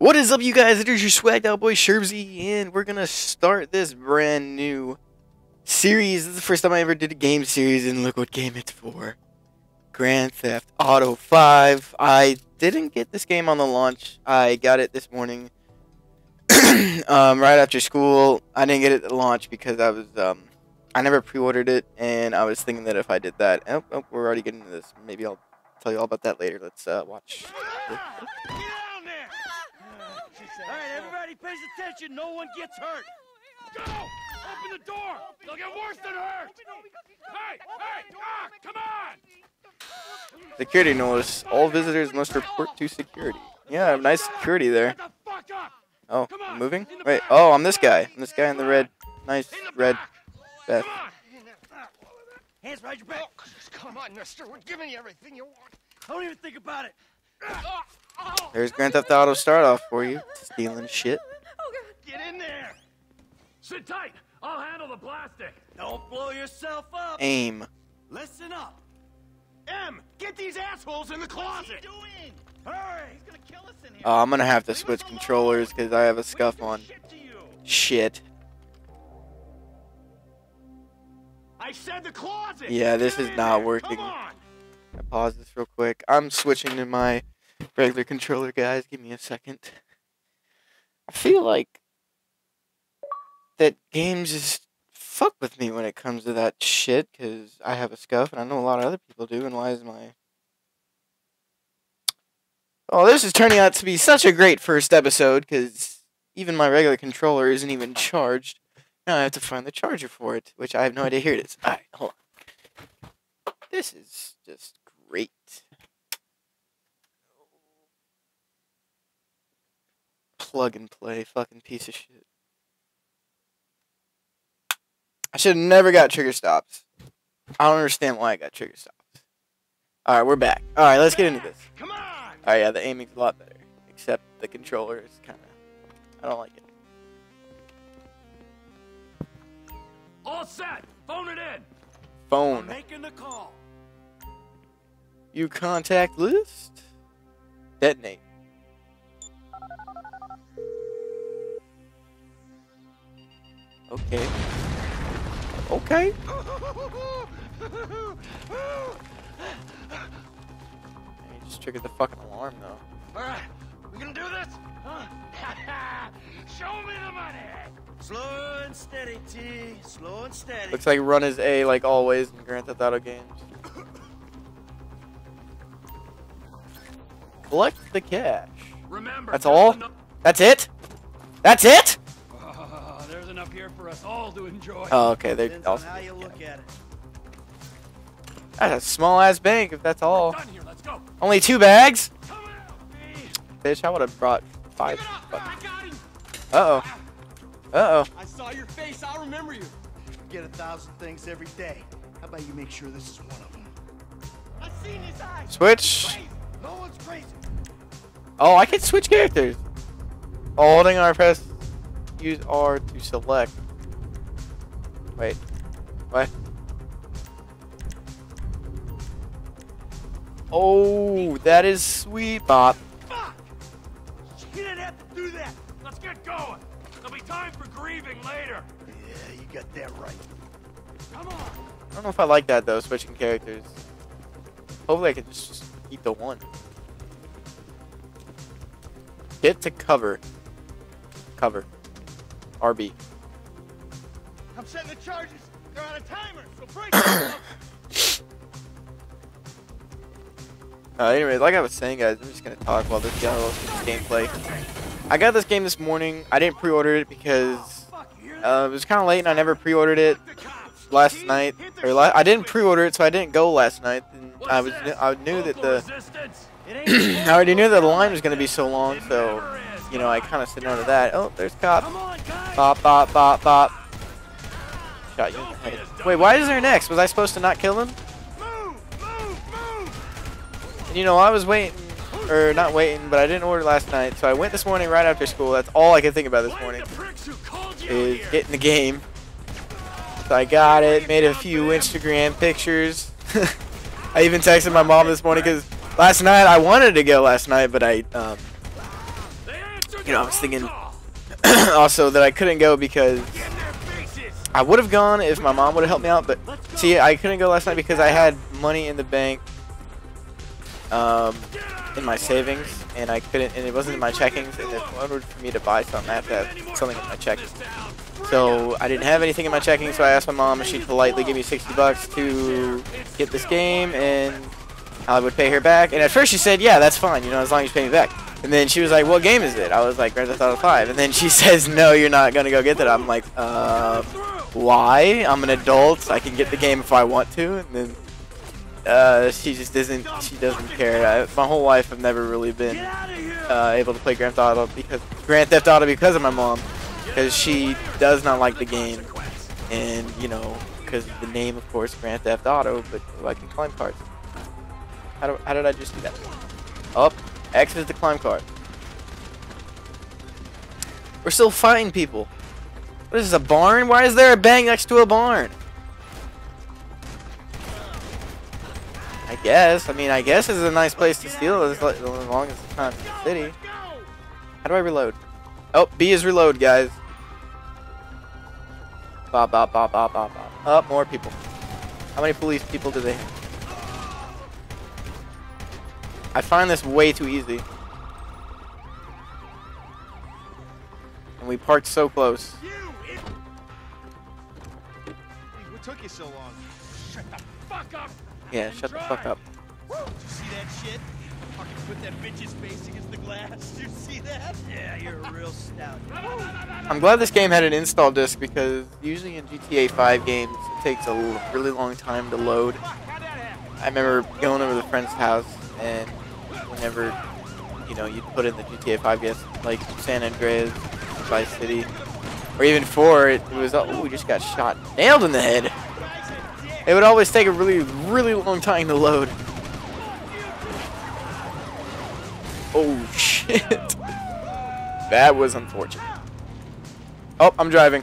What is up, you guys? It is your swagged out boy Sherbzy, and we're gonna start this brand new series. This is the first time I ever did a game series, and look what game it's for Grand Theft Auto 5. I didn't get this game on the launch, I got it this morning um, right after school. I didn't get it at launch because I was, um, I never pre ordered it, and I was thinking that if I did that, oh, oh, we're already getting into this. Maybe I'll tell you all about that later. Let's uh, watch. All right, everybody pays attention. No one gets hurt. Go! Open the door. They'll get worse than hurt. Hey, hey, ah, come on! Security notice. All visitors must report to security. Yeah, nice security there. Get the fuck up! Oh, Come on, I'm moving? Wait, oh, I'm this guy. I'm this guy in the red. Nice red back. vest. Come on. Hands behind your back. Oh, come on, mister. We're giving you everything you want. Don't even think about it. There's Grand Theft Auto start off for you. Stealing shit. Get in there. Sit tight. I'll handle the plastic. Don't blow yourself up. Aim. Listen up. M, get these assholes in the closet. doing? Hurry. He's gonna kill us in here. Oh, I'm gonna have to switch controllers because I have a scuff on. Shit to you. Shit. I said the closet. Yeah, this is not working. Come on. I pause this real quick. I'm switching to my regular controller, guys. Give me a second. I feel like that games just fuck with me when it comes to that shit because I have a scuff and I know a lot of other people do. And why is my. Oh, this is turning out to be such a great first episode because even my regular controller isn't even charged. Now I have to find the charger for it, which I have no idea. Here it is. Alright, hold on. This is just great. Plug and play, fucking piece of shit. I should have never got trigger stops. I don't understand why I got trigger stops. Alright, we're back. Alright, let's get into this. Come on. Alright, yeah, the aiming's a lot better. Except the controller is kind of. I don't like it. All set. Phone it in. I'm Phone. making the call. You contact list? Detonate. Okay. Okay. You just triggered the fucking alarm though. All right, we gonna do this? Huh? Show me the money. Slow and steady, T. Slow and steady. Looks like run is A like always in Grand Theft Auto games. Collect the cash. Remember. That's all? enough- That's it? That's it? Us all to enjoy. Oh, okay. They Depends on also how you look at it. That's a small ass bank if that's all. Done here. Let's go. Only two bags? Come out. Me. Bitch, I would have brought five. Give it. Uh I got him. oh. Uh oh. I saw your face. I'll remember you. Get a thousand things every day. How about you make sure this is one of them? I seen his eyes. Switch. Crazy. No one's crazy. Oh, I can switch characters. Holding R press. Use R to select. Wait. What? Oh, that is sweet, Bop. Fuck! You didn't have to do that. Let's get going. There'll be time for grieving later. Yeah, you got that right. Come on. I don't know if I like that though, switching characters. Hopefully I can just, just keep the one. Get to cover. Cover. RB. I'm setting the charges. They're on a timer, so break it. Uh, anyway, like I was saying, guys, I'm just gonna talk while this guy looks at this gameplay. I got this game this morning. I didn't pre-order it because Fuck, you hear that? uh, it was kind of late and I never pre-ordered it last night. Or la- I didn't pre-order it, so I didn't go last night. And I was? I knew that the resistance. It ain't I already knew that the line was gonna be so long, so you know I kind of said no to that. Oh, there's cop. Come on, guys. Bop bop bop bop. Shot you in the head. Wait, why is there an X? Was I supposed to not kill him? And you know, I was waiting, or not waiting, but I didn't order last night, so I went this morning right after school. That's all I could think about this morning the pricks who called you is getting the game. So I got it, made a few Instagram pictures. I even texted my mom this morning because last night I wanted to go last night, but I um, you know, I was thinking also that I couldn't go because I would have gone if my mom would have helped me out, but see, I couldn't go last night because I had money in the bank, um, in my savings, and I couldn't, and it wasn't in my checkings, and in order for me to buy something, I have to have something in my checkings. So I didn't have anything in my checking, so I asked my mom if she'd politely give me 60 bucks to get this game, and I would pay her back. And at first she said, yeah, that's fine, you know, as long as you pay me back. And then she was like, what game is it? I was like, Grand Theft Auto 5. And then she says, no, you're not going to go get that. I'm like, uh, why? I'm an adult. I can get the game if I want to. And then uh, she just isn't, she doesn't care. I, my whole life I've never really been uh, able to play Grand Theft Auto because, Grand Theft Auto because of my mom. Because she does not like the game. And, you know, because the name, of course, Grand Theft Auto, but I can climb cars. How, do, how did I just do that? Up. X is the climb card. We're still fighting people. What is this, a barn? Why is there a bank next to a barn? I guess. I mean, I guess this is a nice place to steal as lo- as long as it's not in the city. How do I reload? Oh, B is reload, guys. Bop, bop, bop, bop, bop, bop. Up, more people. How many police people do they have? I find this way too easy. And we parked so close. You! Took you so long? Shut the fuck up! Yeah, and shut the fuck up. Did you see that shit? Fucking put that bitch's face against the glass. Did you see that? Yeah, you're a real stout. I'm glad this game had an install disc because usually in GTA 5 games it takes a really long time to load. I remember going over to a friend's house and whenever you know you'd put in the GTA 5 games like San Andreas, Vice City, or even 4, it, it was oh we just got shot nailed in the head. It would always take a really really long time to load. Oh shit. That was unfortunate. Oh, I'm driving.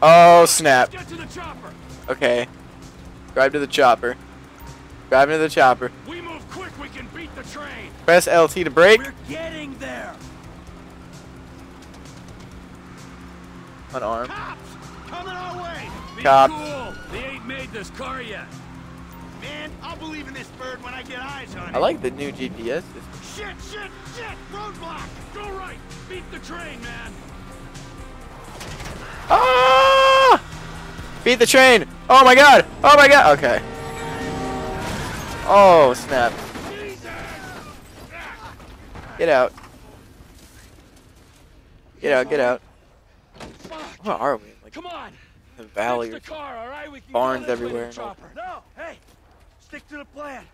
Oh, snap. Get to the chopper! Okay. Drive to the chopper. Drive to the chopper. We move quick, we can beat the train! Press LT to brake. We're getting there. Unarmed. Cops! Coming our way! Be Cop. cool! They ain't made this car yet. Man, I'll believe in this bird when I get eyes on it. I like the new GPS system. Shit, shit, shit! Roadblock! Go right! Beat the train, man! Ah! Beat the train. Oh my god. Oh my god. Okay. Oh, snap. Jesus! Get out. Get out, get out. Where are we? Like Come on! the valley the car, alright? We can Barns go this way to everywhere the chopper. No, hey! Stick to the plan.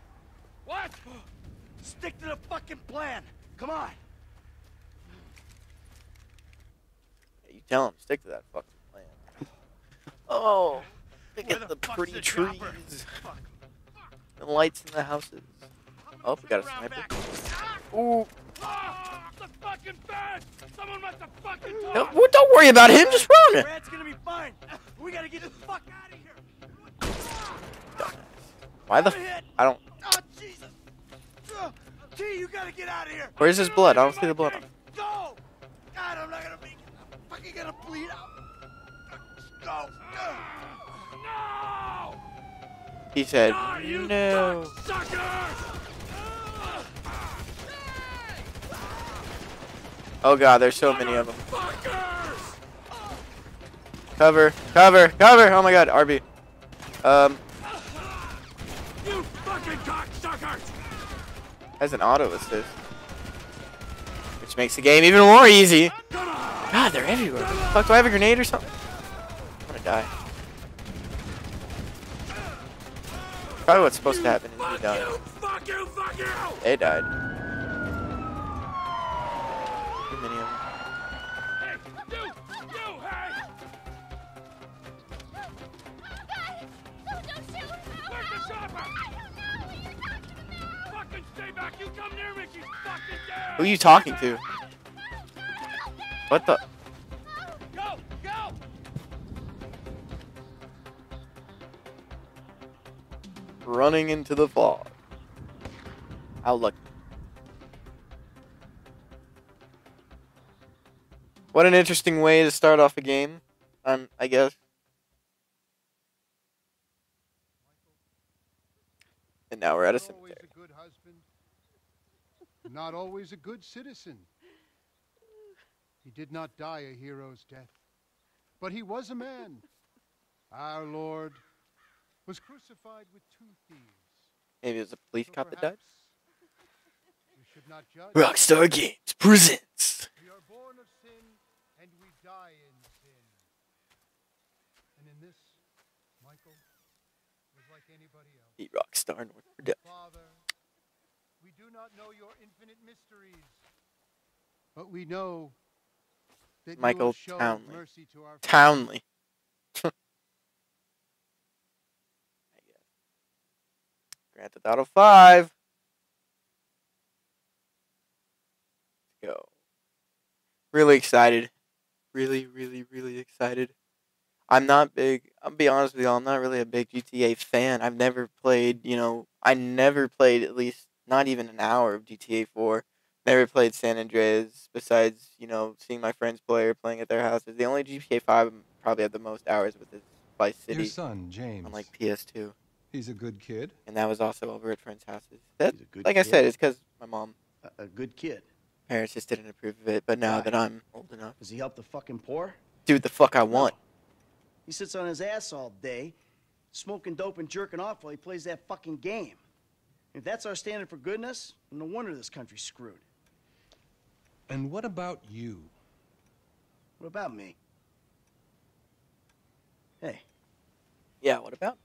What? Stick to the fucking plan. Come on. You tell him, stick to that fucking plan. Oh, look Where at the the pretty the trees. chopper? Fuck. The lights in the houses. Oh, we got a sniper. Ooh. Ah! The fucking fence! Someone must have fucking No, well, don't worry about him, just run. Brad's gonna be fine. We gotta get the fuck out of here. Why the f- I don't. Oh, Jesus. T, you gotta get out of here. Where's his blood? I don't see the blood. Go. God, I'm not gonna make it. I'm fucking gonna bleed out. Go. No! He said, you no. Oh god, there's so many of them. Cover, cover, cover. Oh my god, RB. Um, You fucking has an auto assist, which makes the game even more easy. God, they're everywhere. Fuck, do I have a grenade or something? I'm gonna die. Probably what's supposed to happen is you! You! You! They died. Many of them. Hey, you! You! Hey! Who are you talking to? What the? Go! Go! Running into the fog. How lucky. What an interesting way to start off a game. Um, I guess. And now we're at a Not always cemetery. a good husband, not always a good citizen. He did not die a hero's death, but he was a man. Our Lord was crucified with two thieves. Maybe it was a police So cop that died. We should not judge. Rockstar Games presents. We are born and we die in sin. And in this, Michael was like anybody else. The North Production. Father, we do not know your infinite mysteries, but we know that you Michael shown Townley. mercy to our Townley. Grand Theft Auto 5. Let's go. Really excited. Really, really, really excited. I'm not big, I'll be honest with y'all. I'm not really a big GTA fan. I've never played, you know, I never played at least not even an hour of GTA 4. Never played San Andreas besides, you know, seeing my friends play or playing at their houses. The only GTA 5 I'm probably had the most hours with is Vice City. Your City son, James. on like PS2. He's a good kid. And that was also over at friends' houses. That, He's a good like I said, it's because my mom, A, a good kid. Parents just didn't approve of it. But now Why? that I'm old enough, Does he help the fucking poor? do what the fuck I want. He sits on his ass all day, smoking dope and jerking off while he plays that fucking game. If that's our standard for goodness, no wonder this country's screwed. And what about you? What about me? Hey, Yeah, what about?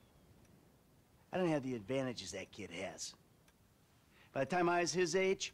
I don't have the advantages that kid has. By the time I was his age,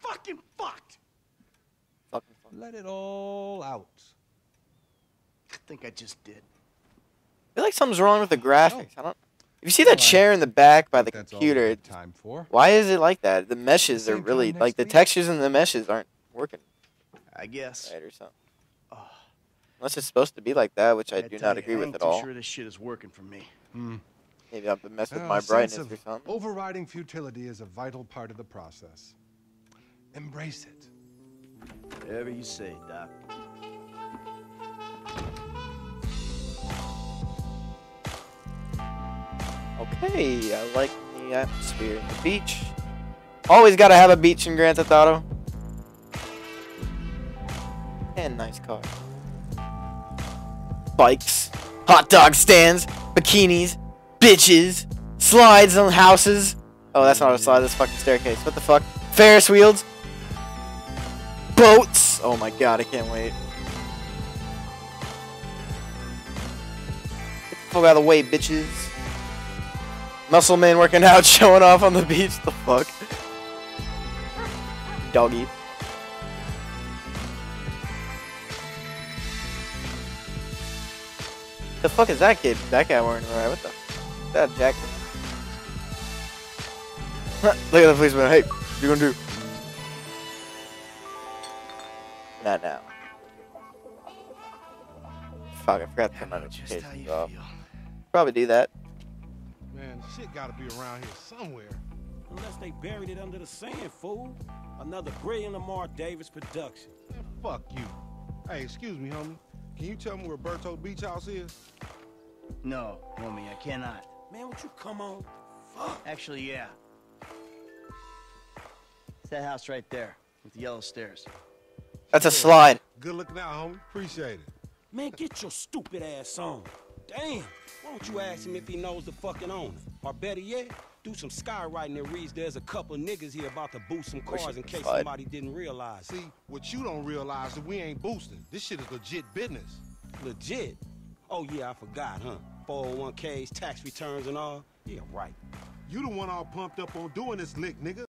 fucking fucked. Fucking fuck. Let it all out. I think I just did. I feel like something's wrong with the graphics. I don't. If you see that Well, chair in the back by the computer, we it, have time for. why is it like that? The meshes are really like the week? textures and the meshes aren't working I guess. right or something. Oh, Unless it's supposed to be like that, which I gotta do not you, agree I with ain't at too all. sure this shit is working for me. Hmm. Maybe I've been messing with my brightness or something. Overriding futility is a vital part of the process. Embrace it. Whatever you say, Doc. Okay, I like the atmosphere. The beach. Always gotta have a beach in Grand Theft Auto. And nice car. Bikes, hot dog stands, bikinis, bitches, slides on houses. Oh, that's not a slide, that's a fucking staircase. What the fuck? Ferris wheels. Boats. Oh my god, I can't wait. Fuck out of the way, bitches. Muscle man working out, showing off on the beach. The fuck? Doggy. The fuck is that kid? That guy wearing right? What the? That jacket. Look at the policeman. Hey, what you gonna do? Not now. Fuck, I forgot to turn my Just how you notifications off. Probably do that. Man, shit gotta be around here somewhere. Unless they buried it under the sand, fool. Another brilliant Lamar Davis production. Man, fuck you. Hey, excuse me, homie. Can you tell me where Berto Beach House is? No, homie, I cannot. Man, won't you come on? Fuck. Actually, yeah. It's that house right there with the yellow stairs. That's a slide. Good looking out, homie. Appreciate it. Man, get your stupid ass on. Damn. Why don't you ask him if he knows the fucking owner? Or better yet, do some skywriting that reads there's a couple niggas here about to boost some cars in case slide. somebody didn't realize. See, what you don't realize is we ain't boosting. This shit is legit business. Legit. Oh yeah, I forgot, huh? 401ks, tax returns and all. Yeah, right. You the one all pumped up on doing this lick, nigga.